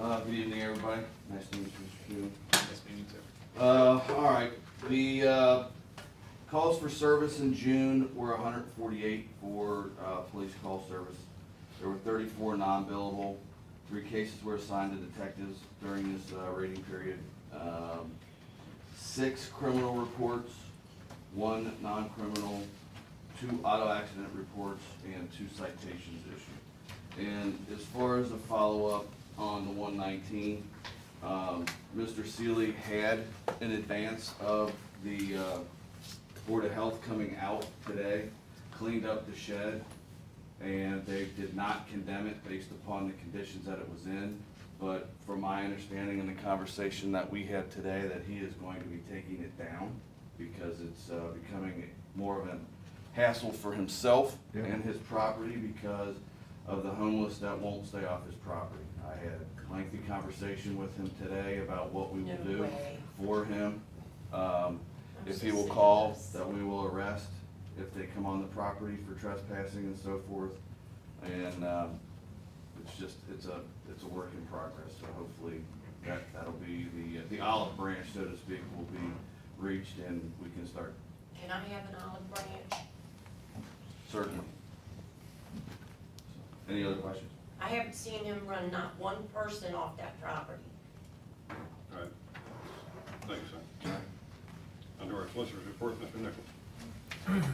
Uh, good evening, everybody. Nice to meet you, Mr. Kuhn. Nice meeting you too. Uh, all right, the, uh, calls for service in June were hundred and forty-eight for, uh, police call service. There were thirty-four non-billable. Three cases were assigned to detectives during this, uh, rating period. Um, six criminal reports, one non-criminal, two auto accident reports, and two citations issued. And as far as the follow-up on the one nineteen, um, Mr. Seeley had in advance of the, uh, Board of Health coming out today, cleaned up the shed, and they did not condemn it based upon the conditions that it was in. But from my understanding in the conversation that we had today, that he is going to be taking it down because it's, uh, becoming more of a hassle for himself Yeah. and his property because of the homeless that won't stay off his property. I had a lengthy conversation with him today about what we will No do way. for him. Um, if he will call, that we will arrest if they come on the property for trespassing and so forth. And, um, it's just, it's a, it's a work in progress, so hopefully that, that'll be the, the olive branch, so to speak, will be reached and we can start Can I have an olive branch? certainly. So, Any other questions? I haven't seen him run not one person off that property. All right. Thank you, sir. Under our solicitor's report, Mr. Nichols.